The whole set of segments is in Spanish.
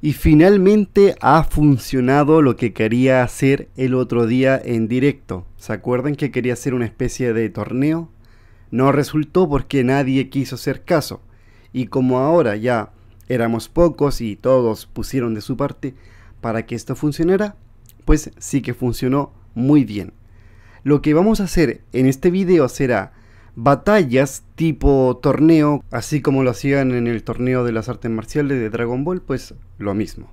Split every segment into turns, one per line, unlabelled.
Y finalmente ha funcionado lo que quería hacer el otro día en directo. ¿Se acuerdan que quería hacer una especie de torneo? No resultó porque nadie quiso hacer caso. Y como ahora ya éramos pocos y todos pusieron de su parte para que esto funcionara, pues sí que funcionó muy bien. Lo que vamos a hacer en este video será batallas tipo torneo, así como lo hacían en el torneo de las artes marciales de Dragon Ball, pues lo mismo.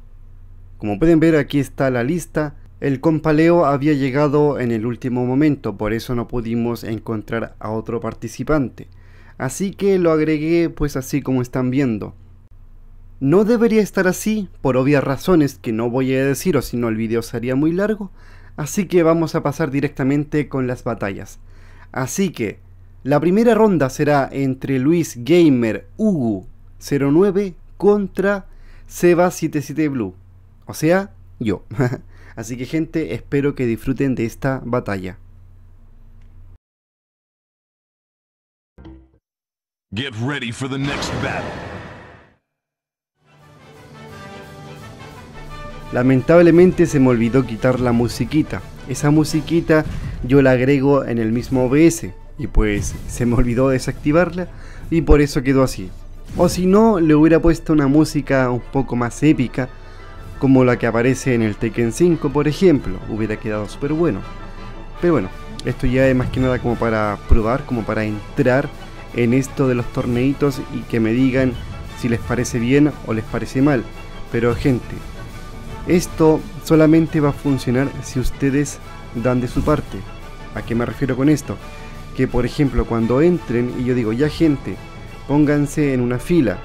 Como pueden ver aquí está la lista. El compaleo había llegado en el último momento, por eso no pudimos encontrar a otro participante. Así que lo agregué pues así como están viendo. No debería estar así, por obvias razones que no voy a decir o si no el video sería muy largo, así que vamos a pasar directamente con las batallas. Así que, la primera ronda será entre Luis Gamer Ugu 09 contra Seba77 Blue, o sea, yo. así que gente, espero que disfruten de esta batalla.
Get ready for the next battle.
Lamentablemente se me olvidó quitar la musiquita. Esa musiquita yo la agrego en el mismo OBS y pues se me olvidó desactivarla y por eso quedó así. O si no, le hubiera puesto una música un poco más épica como la que aparece en el Tekken 5 por ejemplo. Hubiera quedado súper bueno. Pero bueno, esto ya es más que nada como para probar, como para entrar en esto de los torneitos y que me digan si les parece bien o les parece mal. Pero gente, esto solamente va a funcionar si ustedes dan de su parte. ¿A qué me refiero con esto? Que por ejemplo cuando entren y yo digo, ya gente, pónganse en una fila.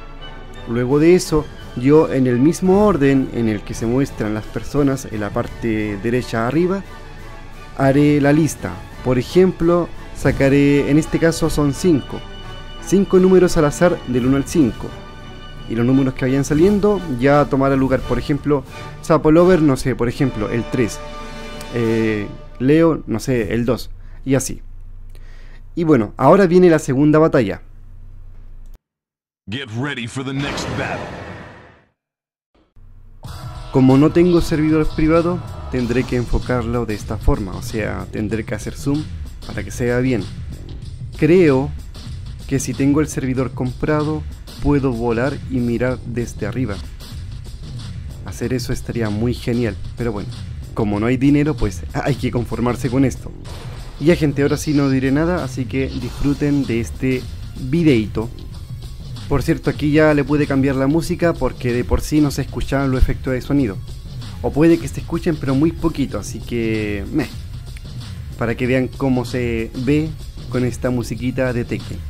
Luego de eso, yo en el mismo orden en el que se muestran las personas en la parte derecha arriba, haré la lista. Por ejemplo, sacaré, en este caso son 5. 5 números al azar del 1 al 5 y los números que vayan saliendo ya tomará lugar. Por ejemplo, Lover, no sé, por ejemplo, el 3. Eh, Leo, no sé, el 2. Y así. Y bueno, ahora viene la segunda batalla.
Get ready for the next battle.
Como no tengo servidor privado, tendré que enfocarlo de esta forma, o sea, tendré que hacer zoom para que se vea bien. Creo que si tengo el servidor comprado, puedo volar y mirar desde arriba. Hacer eso estaría muy genial, pero bueno, como no hay dinero, pues hay que conformarse con esto. Y ya gente, ahora sí no diré nada, así que disfruten de este videito. Por cierto, aquí ya le pude cambiar la música porque de por sí no se escuchaban los efectos de sonido. O puede que se escuchen pero muy poquito, así que... Meh. Para que vean cómo se ve con esta musiquita de Tekken.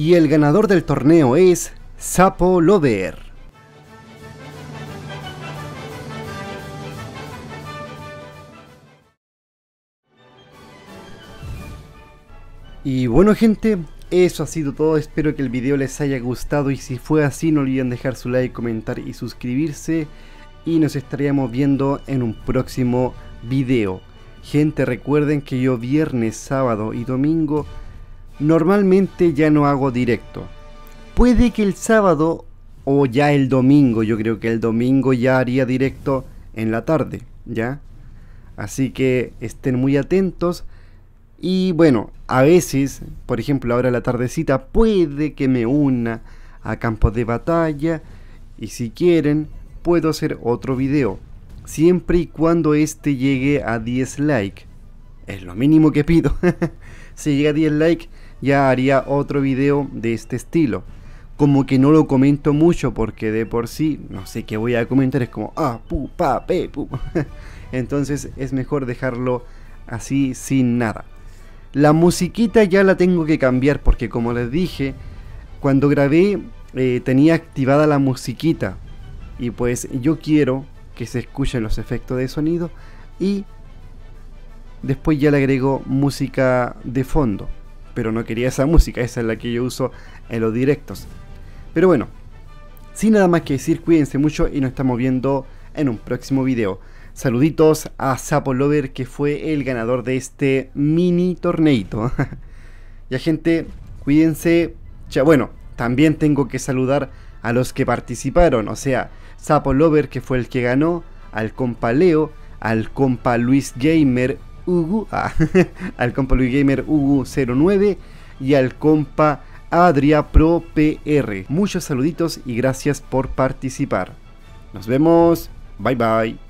Y el ganador del torneo es Sapo Lover. Y bueno gente, eso ha sido todo, espero que el video les haya gustado y si fue así no olviden dejar su like, comentar y suscribirse y nos estaríamos viendo en un próximo video. Gente recuerden que yo viernes, sábado y domingo normalmente ya no hago directo. Puede que el sábado o ya el domingo, yo creo que el domingo ya haría directo en la tarde, ¿ya? Así que estén muy atentos. Y bueno, a veces, por ejemplo ahora la tardecita, puede que me una a campos de batalla. Y si quieren, puedo hacer otro video. Siempre y cuando este llegue a 10 likes. Es lo mínimo que pido. si llega a 10 likes, ya haría otro video de este estilo. Como que no lo comento mucho porque de por sí, no sé qué voy a comentar, es como, ah, pu, pa, pe, pu. Entonces es mejor dejarlo así sin nada. La musiquita ya la tengo que cambiar porque como les dije, cuando grabé eh, tenía activada la musiquita. Y pues yo quiero que se escuchen los efectos de sonido y después ya le agrego música de fondo pero no quería esa música, esa es la que yo uso en los directos. Pero bueno, sin nada más que decir, cuídense mucho y nos estamos viendo en un próximo video. Saluditos a Sapo Lover que fue el ganador de este mini torneito. ya gente, cuídense. Ya, bueno, también tengo que saludar a los que participaron, o sea, Sapo Lover que fue el que ganó, al compa Leo, al compa Luis Gamer Ah, al compa Luis Gamer Ugu09 y al compa Adria Pro PR. Muchos saluditos y gracias por participar. Nos vemos. Bye bye.